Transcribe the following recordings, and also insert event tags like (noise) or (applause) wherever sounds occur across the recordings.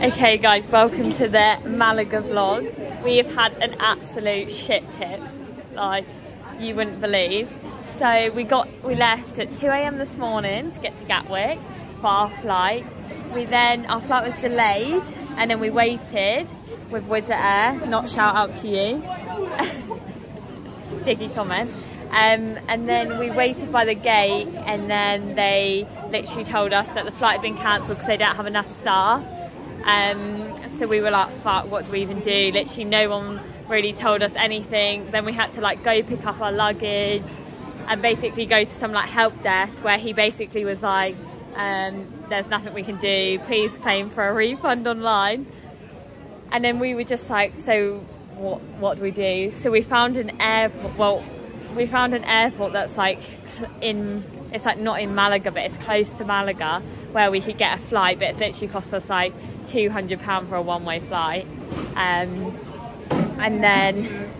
Okay guys, welcome to the Malaga vlog. We have had an absolute shit tip, like you wouldn't believe. So we got we left at 2 a.m. this morning to get to Gatwick for our flight. We then our flight was delayed and then we waited with Wizz Air, not shout out to you. (laughs) Diggy comment. Um, and then we waited by the gate and then they literally told us that the flight had been cancelled because they don't have enough staff. Um, so we were like, fuck, what do we even do? Literally no one really told us anything. Then we had to like go pick up our luggage and basically go to some like help desk where he basically was like, um, there's nothing we can do. Please claim for a refund online. And then we were just like, so what, what do we do? So we found an airport, well, we found an airport that's like in, it's like not in Malaga, but it's close to Malaga where we could get a flight, but it literally cost us like £200 for a one-way flight. Um, and then,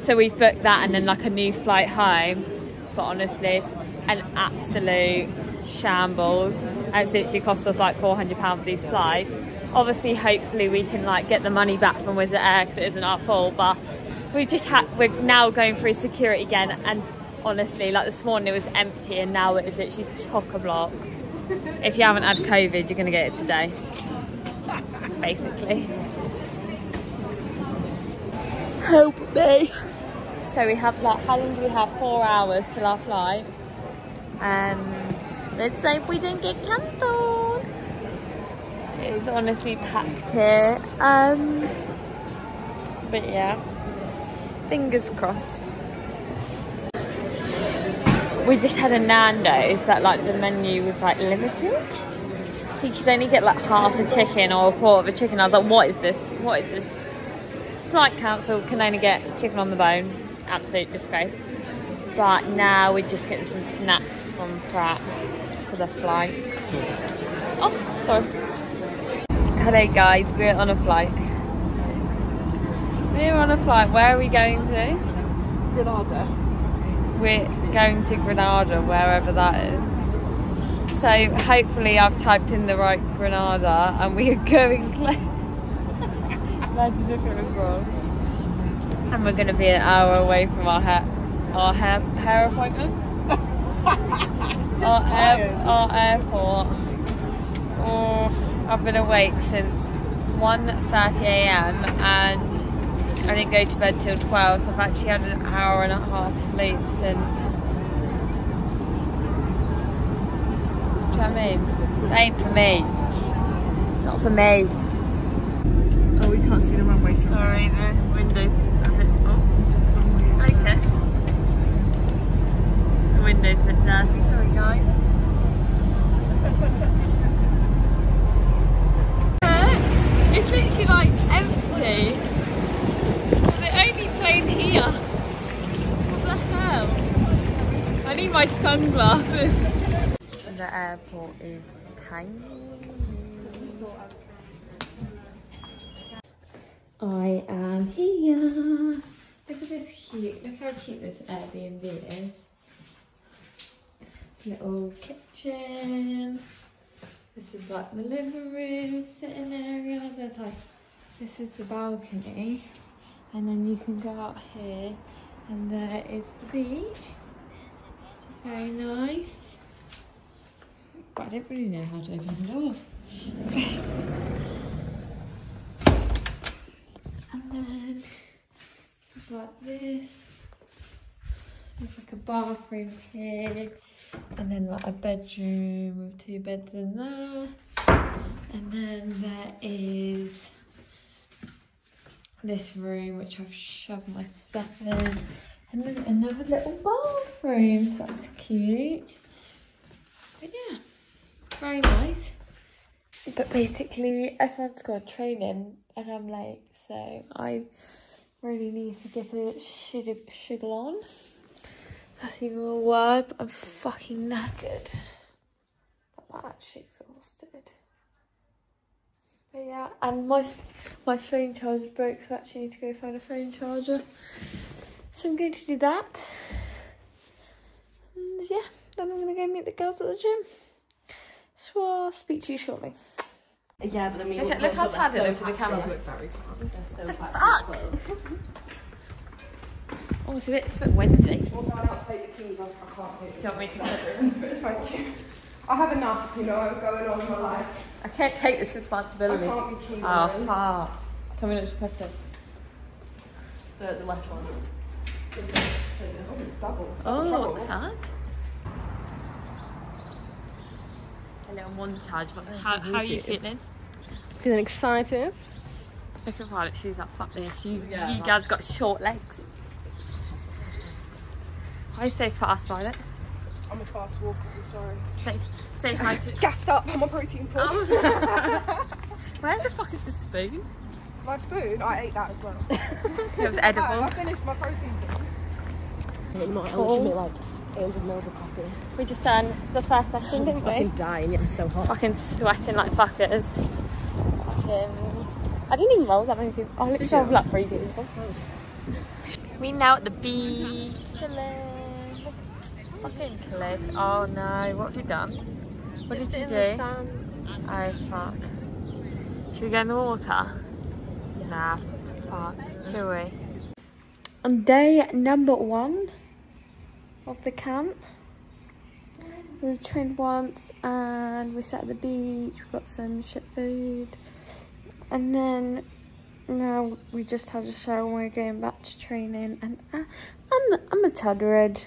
so we've booked that and then like a new flight home. But honestly, it's an absolute shambles. And it's literally cost us like £400 for these flights. Obviously, hopefully we can like get the money back from Wizz Air because it isn't our fault. But we just had, we're now going through security again. And honestly, like this morning it was empty and now it is literally chock-a-block. If you haven't had COVID, you're going to get it today basically. Help me. So we have like, how long do we have? Four hours till our flight. Um, let's hope we don't get cancelled. It's honestly packed here. Um, but yeah, fingers crossed. We just had a Nando's, but like the menu was like limited so you could only get like half a chicken or a quarter of a chicken. I was like, what is this? What is this? Flight council can only get chicken on the bone. Absolute disgrace. But now we're just getting some snacks from Pret for the flight. Oh, sorry. Hello guys, we're on a flight. We're on a flight. Where are we going to? Granada. We're going to Granada, wherever that is. So hopefully I've typed in the right Granada and we are going Imagine if it was wrong. And we're going to be an hour away from our hair, our hair, hair appointment. (laughs) our, air, our airport. Oh, I've been awake since 1.30am and I didn't go to bed till 12 so I've actually had an hour and a half sleep since what I mean? It ain't for me. It's not for me. Oh, we can't see the runway from Sorry, the windows a bit... Oh, okay. The window's a bit dirty, sorry guys. (laughs) it's literally like empty. The only plane here. What the hell? I need my sunglasses the airport is tiny. I am here. Look at this cute, look how cute this Airbnb is. Little kitchen. This is like the living room, sitting area. There's like, this is the balcony. And then you can go out here and there is the beach. Which is very nice I don't really know how to open the door. and then it's like this. There's like a bathroom here, and then like a bedroom with two beds in there. And then there is this room which I've shoved my stuff in. And then another little bathroom, so that's cute. But yeah very nice. But basically, everyone's got training and I'm late, so I really need to get a sugar on. That's even a word, but I'm fucking knackered. I'm actually exhausted. But yeah, and my my phone charger broke, so I actually need to go find a phone charger. So I'm going to do that. And yeah, then I'm going to go meet the girls at the gym. So I'll speak to you shortly. Yeah, but then we Look at- look how tad it looks for the camera. look very tan. Fuck! Oh, it's a bit, it's a bit windy. Also, I can't take the keys. I, I can't take Do you want me to put? (laughs) Thank you. I have enough, you know, I'm going on in my life. I can't take this I responsibility. can't be keen Oh, on it. fuck. Can we not just press it? the, the left one. Oh, double. Oh, double what the trouble. fuck? A little montage. What- oh, How, how are you feeling? Feeling excited? Look at Violet, she's like, fuck this. You, Yeah, you like- guys got short legs. Why you say fast, Violet? I'm a fast walker, I'm sorry. Say, say hi to. Gassed up, I'm a protein pod. Oh. (laughs) Where the fuck is the spoon? My spoon, I ate that as well. (laughs) It was Oh, edible. I finished my protein pod. You might Cool. me like 800 mils of coffee. We just done the first session, didn't we? Fucking dying, it was so hot. Fucking sweating like fuckers. Fucking. I didn't even roll that many people. I literally rolled like three people. We now at the beach, chilling. Fucking cliff. Oh no, what have you done? What did you do? Oh fuck. Should we go in the water? Nah, fuck. Shall we? On day number one of the camp, we trained once and we sat at the beach, we got some shit food, and then now we just had a shower and we're going back to training. And I, I'm I'm a tad red.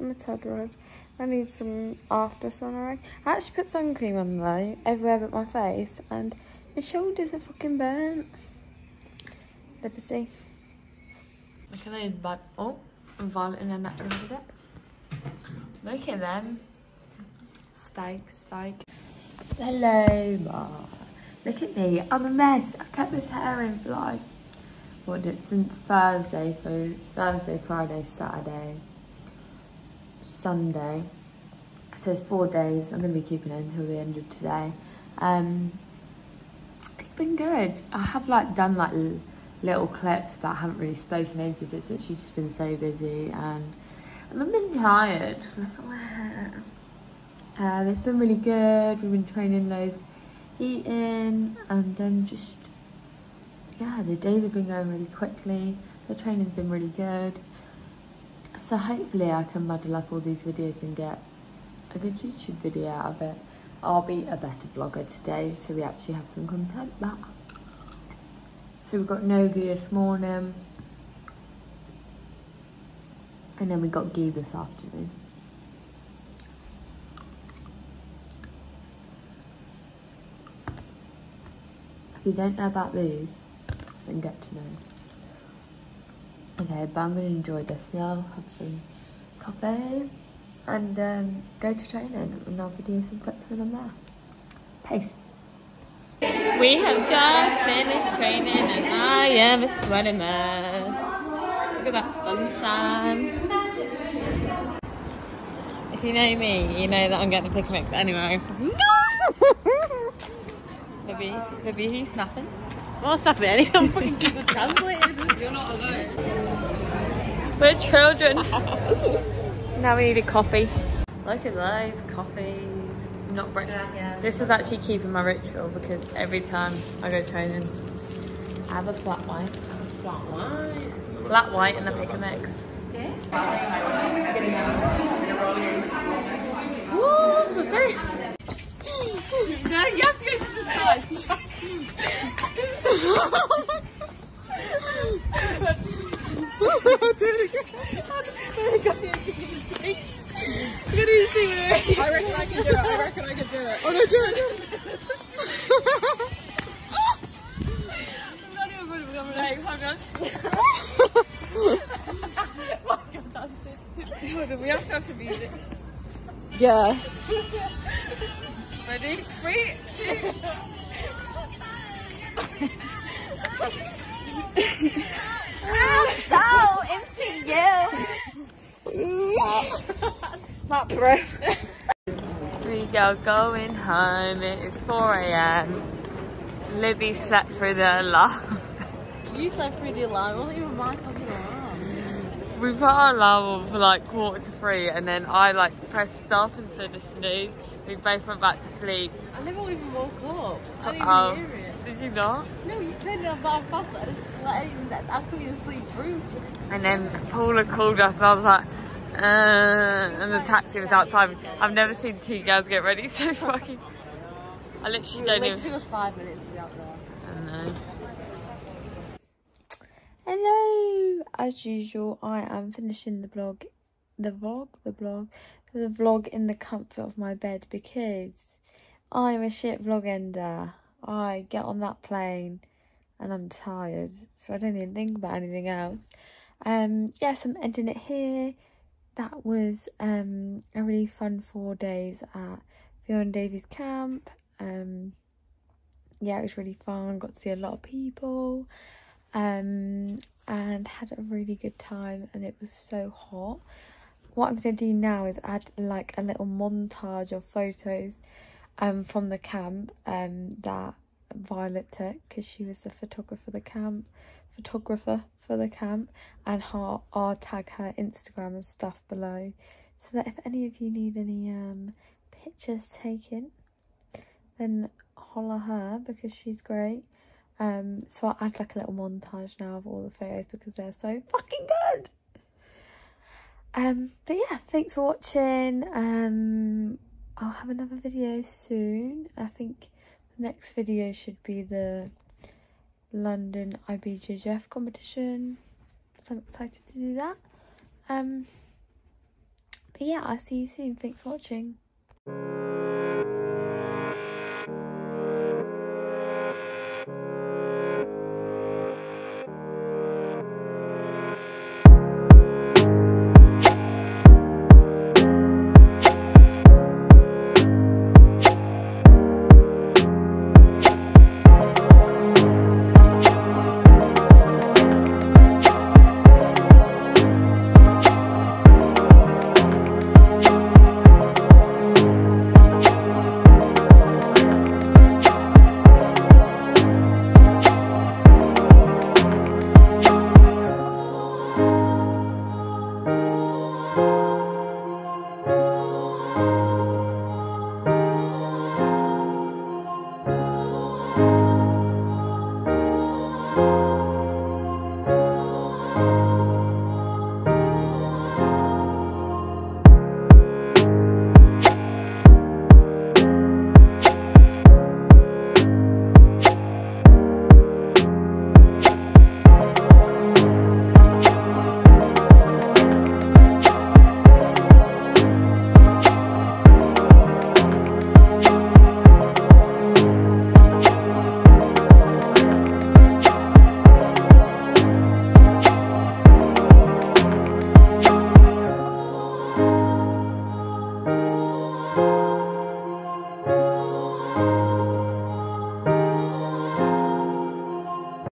I'm a tad red. I need some after sun. I actually put sun cream on though, everywhere but my face, and my shoulders are fucking burnt. Liberty. Look at those bad. Oh, Violet in a habitat. Look at them. Steak, steak. Hello, Ma. Look at me. I'm a mess. I've kept this hair in for like, what did since Thursday, Thursday, Friday, Saturday, Sunday. So it's four days. I'm to be keeping it until the end of today. Um, it's been good. I have like done like little clips, but I haven't really spoken ages. It's literally just been so busy and, I've been tired. Look at my hair. Um, it's been really good. We've been training loads, eating, and then just yeah, the days have been going really quickly. The training's been really good. So hopefully I can muddle up all these videos and get a good YouTube video out of it. I'll be a better vlogger today, so we actually have some content back. So we've got No-Gi this morning. And then we got Gi this afternoon. If you don't know about these, then get to know. Okay, but I'm going to enjoy this now, have some coffee, and um, go to training, and I'll video some clips when I'm there. Peace. We have just finished training, and I am a sweaty mess. Look at that sunshine. If you know me, you know that I'm getting a pick mix anyway. No! Libby, Libby, who's snapping? I'm not snapping at any. I'm fucking (laughs) Google. You're not alone. We're children. (laughs) now we need a coffee. Look at those coffees. Not breakfast. yeah. This is actually keeping my ritual because every time I go training, I have a flat white. Flat white. Flat white and a pick a mix. Woo, okay. No, you have to go to the side. (laughs) (laughs) I reckon I can do it. I reckon I can do it. Oh no, do it. Wait, hold on. Hold on, we have to have some music. Yeah. Ready? Three, two. Not breath. We are going home. It is 4 a.m. Libby slept through the alarm. You said through the alarm. It wasn't even my fucking alarm. We put our alarm on for like quarter to three, and then I like pressed stop instead of snooze. We both went back to sleep, I never even woke up. I didn't Oh. even hear it. Did you not? No, you turned it on by fast. I just like, I didn't even, I couldn't even sleep through. And then Paula called us and I was like, and the taxi was outside. I've never seen two girls get ready (laughs) so fucking. I literally It don't literally even. took us five minutes to be out there. I know. Hello! As usual, I am finishing the vlog, the vlog, the vlog, the vlog in the comfort of my bed because I'm a shit vlog ender. I get on that plane and I'm tired, so I don't even think about anything else. Um, yes, I'm ending it here. That was um a really fun four days at Fiona Davies camp. Um, yeah, it was really fun. Got to see a lot of people, um, and had a really good time. And it was so hot. What I'm gonna do now is add like a little montage of photos, um, from the camp, um, that Violet took because she was the photographer for the camp, photographer for the camp, and her, I'll tag her Instagram and stuff below, so that if any of you need any um pictures taken, then holler her because she's great. Um, so I'll add like a little montage now of all the photos because they're so fucking good. Um, but yeah, thanks for watching. Um, I'll have another video soon. I think the next video should be the London IBJJF competition. So I'm excited to do that. Um, but yeah, I'll see you soon. Thanks for watching.